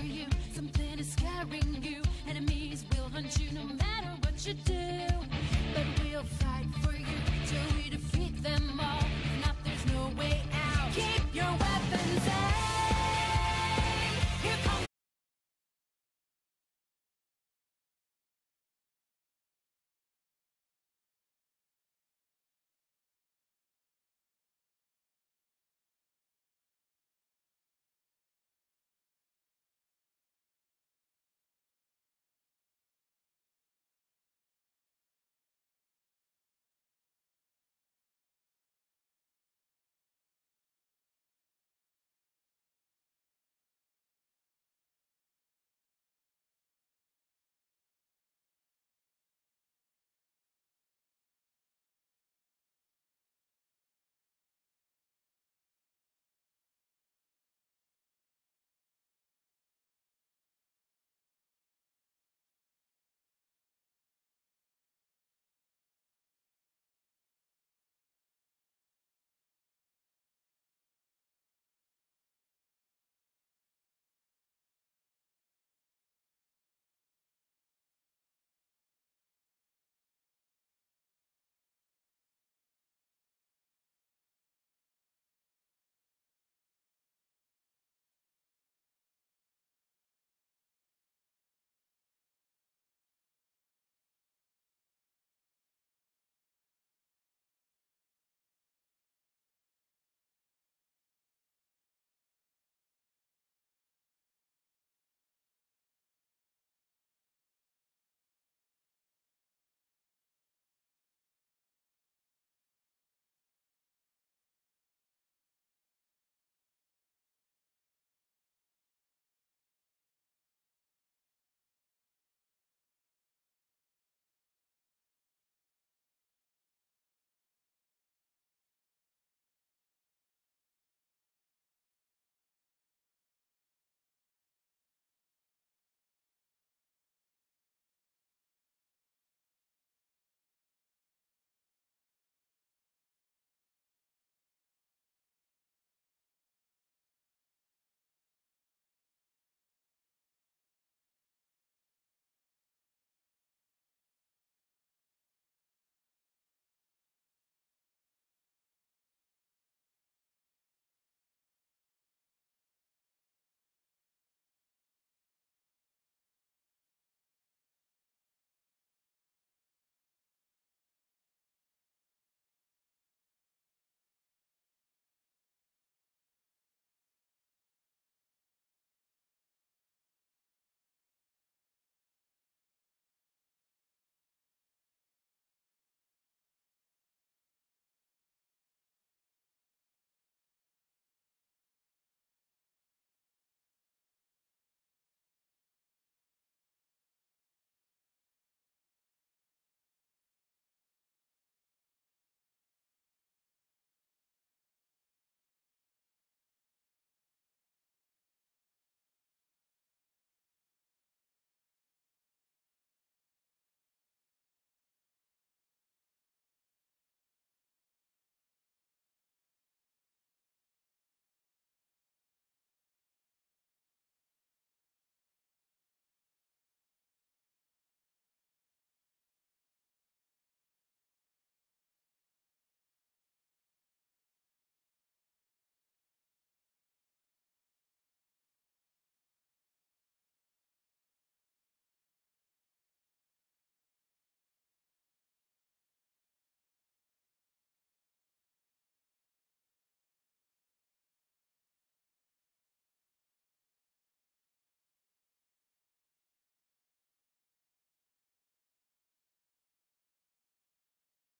for you. Something is scaring you. Enemies will hunt you no matter what you do. But we'll fight for you till we defeat them all.